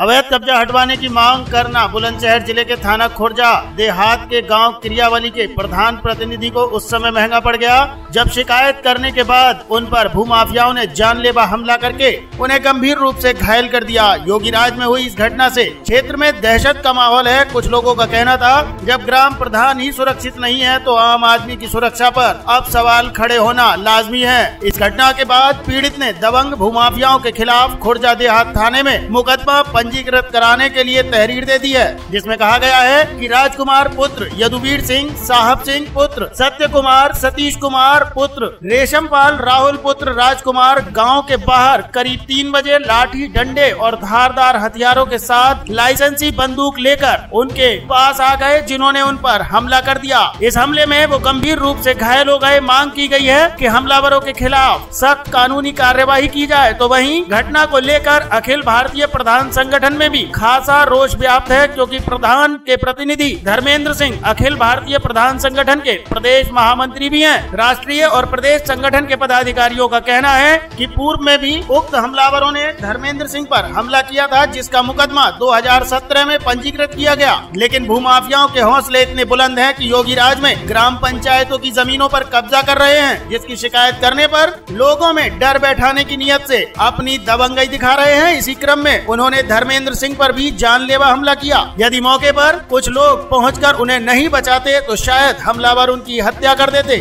अवैध कब्जा हटवाने की मांग करना, बुलंदशहर ज़िले के थाना खुर्जा, देहात के गाँव क्रियावली के प्रधान प्रतिनिधि को उस समय महँगा पड़ गया। जब शिकायत करने के बाद उन पर भूमाफियाओं ने जानलेवा हमला करके उन्हें गंभीर रूप से घायल कर दिया। योगी राज में हुई इस घटना से क्षेत्र में दहशत का माहौल है। कुछ लोगों का कहना था, जब ग्राम प्रधान ही सुरक्षित नहीं है तो आम आदमी की सुरक्षा पर अब सवाल खड़े होना लाजमी है। इस घटना के बाद पीड़ित ने दबंग भूमाफियाओं के खिलाफ खुर्जा देहात थाने में मुकदमा पंजीकृत कराने के लिए तहरीर दे दी है, जिसमें कहा गया है कि राजकुमार पुत्र यदुवीर सिंह, साहब सिंह पुत्र सत्य कुमार सतीश कुमार पुत्र रेशम पाल राहुल पुत्र राजकुमार गाँव के बाहर करीब तीन बजे लाठी, डंडे और धारदार हथियारों के साथ लाइसेंसी बंदूक लेकर उनके पास आ गए, जिन्होंने उन पर हमला कर दिया। इस हमले में वो गंभीर रूप से घायल हो गए। मांग की गई है कि हमलावरों के खिलाफ सख्त कानूनी कार्यवाही की जाए। तो वहीं घटना को लेकर अखिल भारतीय प्रधान संगठन में भी खासा रोष व्याप्त है, क्योंकि प्रधान के प्रतिनिधि धर्मेंद्र सिंह अखिल भारतीय प्रधान संगठन के प्रदेश महामंत्री भी हैं। राष्ट्रीय और प्रदेश संगठन के पदाधिकारियों का कहना है कि पूर्व में भी उक्त हमलावरों ने धर्मेंद्र सिंह पर हमला किया था, जिसका मुकदमा 2017 में पंजीकृत किया गया। लेकिन भूमाफियाओं के हौसले इतने बुलंद हैं कि योगी राज में ग्राम पंचायतों की जमीनों पर कब्जा कर रहे हैं, जिसकी शिकायत करने पर लोगों में डर बैठाने की नियत से अपनी दबंगई दिखा रहे हैं। इसी क्रम में उन्होंने धर्मेंद्र सिंह पर भी जानलेवा हमला किया। यदि मौके पर कुछ लोग पहुंचकर उन्हें नहीं बचाते तो शायद हमलावर उनकी हत्या कर देते।